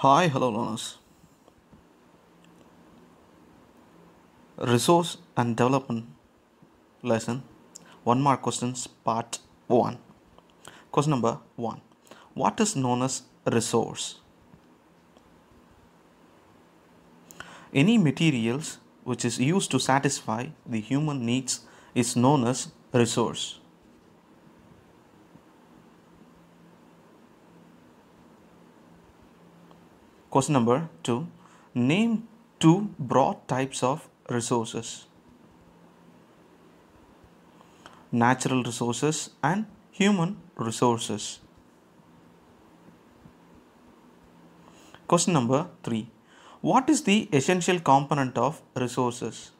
Hi, hello learners. Resource and development lesson. One mark questions part 1. Question number 1. What is known as resource? Any materials which is used to satisfy the human needs is known as resource. Question number 2. Name two broad types of resources natural resources and human resources. Question number 3. What is the essential component of resources?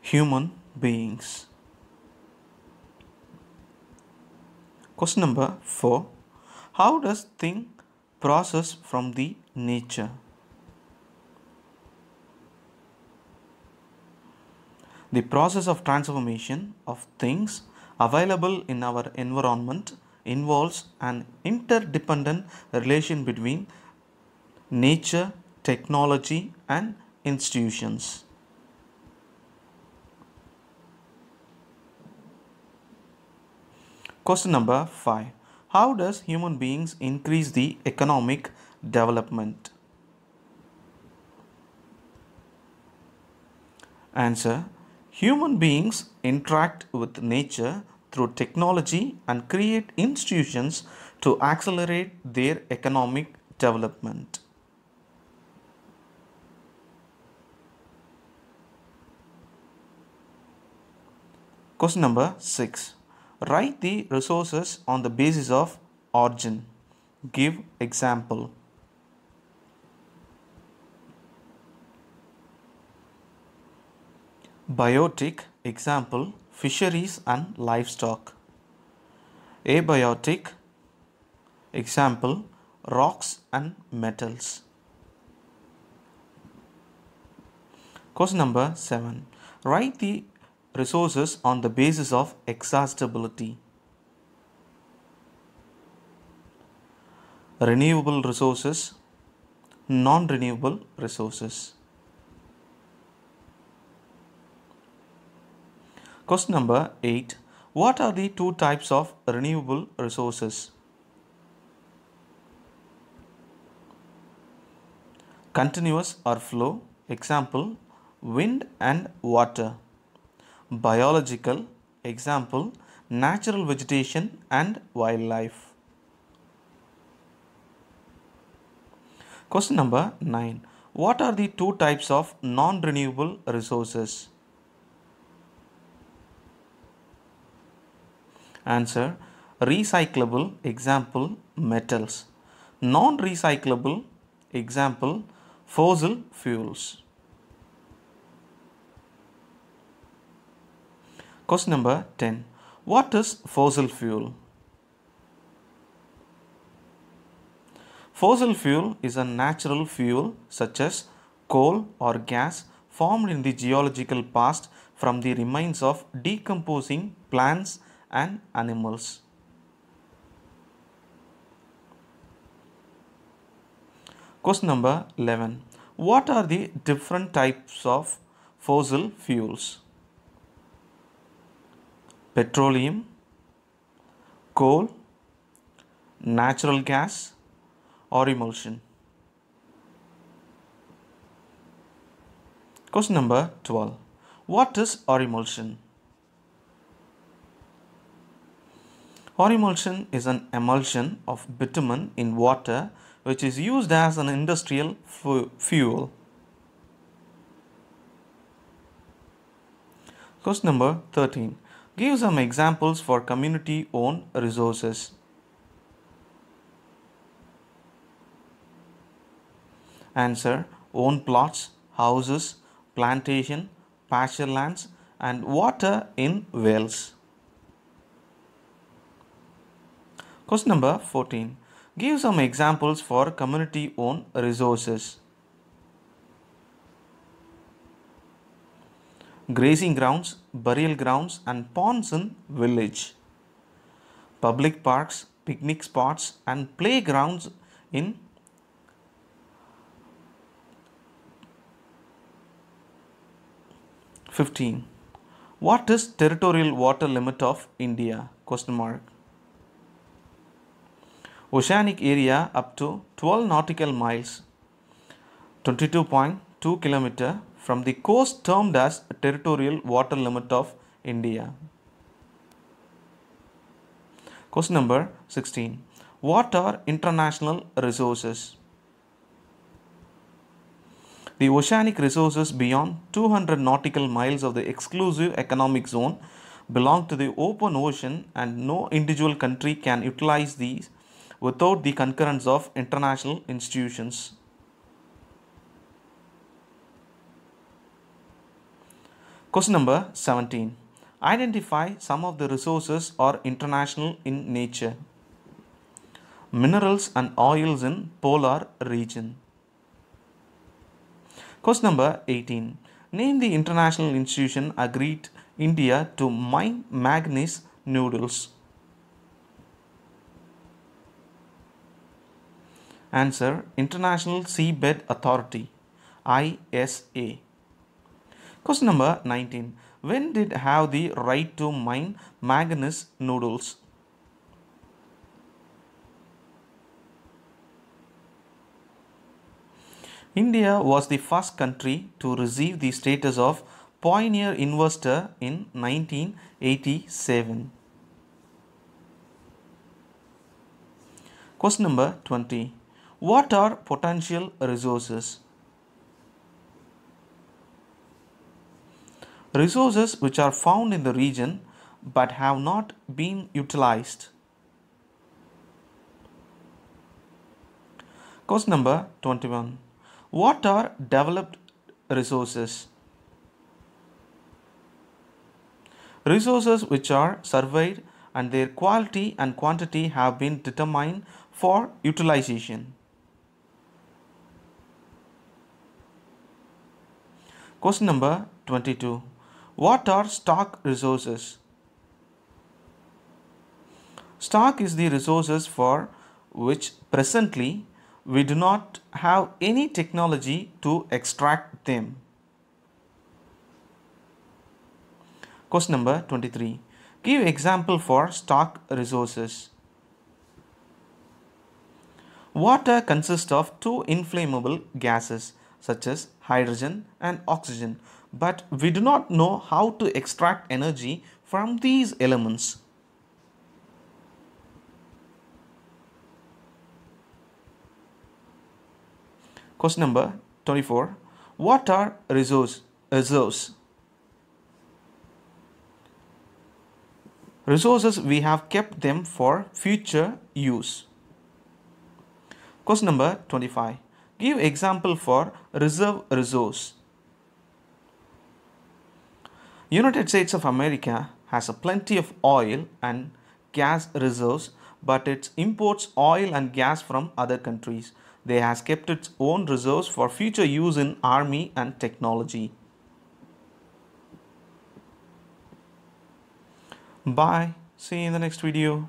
Human beings. Question number 4. How does thing process from the nature? The process of transformation of things available in our environment involves an interdependent relation between nature, technology, and institutions. Question number 5. How does human beings increase the economic development? Answer. Human beings interact with nature through technology and create institutions to accelerate their economic development. Question number 6. Write the resources on the basis of origin. Give example. Biotic example fisheries and livestock. Abiotic example rocks and metals. Question number 7. Write the resources on the basis of exhaustibility. Renewable resources, non renewable resources. Question number 8. What are the two types of renewable resources? Continuous or flow, example wind and water biological example natural vegetation and wildlife. Question number 9 what are the two types of non renewable resources? Answer. Recyclable example metals. Non recyclable example fossil fuels Question number 10. What is fossil fuel? Fossil fuel is a natural fuel such as coal or gas formed in the geological past from the remains of decomposing plants and animals. Question number 11. What are the different types of fossil fuels? Petroleum, coal, natural gas, Orimulsion. Question number 12. What is Orimulsion? Or emulsion is an emulsion of bitumen in water which is used as an industrial fu fuel. Question number 13. Give some examples for community owned resources. Answer Own plots, houses, plantation, pasture lands, and water in wells. Question number 14. Give some examples for community owned resources. Grazing grounds, burial grounds, and ponds in village. Public parks, picnic spots, and playgrounds in Fifteen. What is territorial water limit of India? Question mark. Oceanic area up to 12 nautical miles, 22.2 kilometer from the coast termed as territorial water limit of India. Question number 16. What are international resources? The oceanic resources beyond 200 nautical miles of the exclusive economic zone belong to the open ocean and no individual country can utilize these without the concurrence of international institutions. Question number 17. Identify some of the resources are international in nature. Minerals and oils in polar region. Question number 18. Name the international institution agreed India to mine manganese nodules. Answer International Seabed Authority ISA. Question number 19. When did have the right to mine manganese nodules? India was the first country to receive the status of pioneer investor in 1987. Question number 20. What are potential resources? Resources which are found in the region but have not been utilized. Question number 21. What are developed resources? Resources which are surveyed and their quality and quantity have been determined for utilization. Question number 22. What are stock resources? Stock is the resources for which presently we do not have any technology to extract them. Question number 23. Give example for stock resources. Water consists of two inflammable gases such as hydrogen and oxygen but we do not know how to extract energy from these elements. Question number 24. What are resource, reserves? Resources we have kept them for future use. Question number 25. Give example for reserve resource. United States of America has a plenty of oil and gas reserves but it imports oil and gas from other countries. They has kept its own reserves for future use in army and technology. Bye. See you in the next video.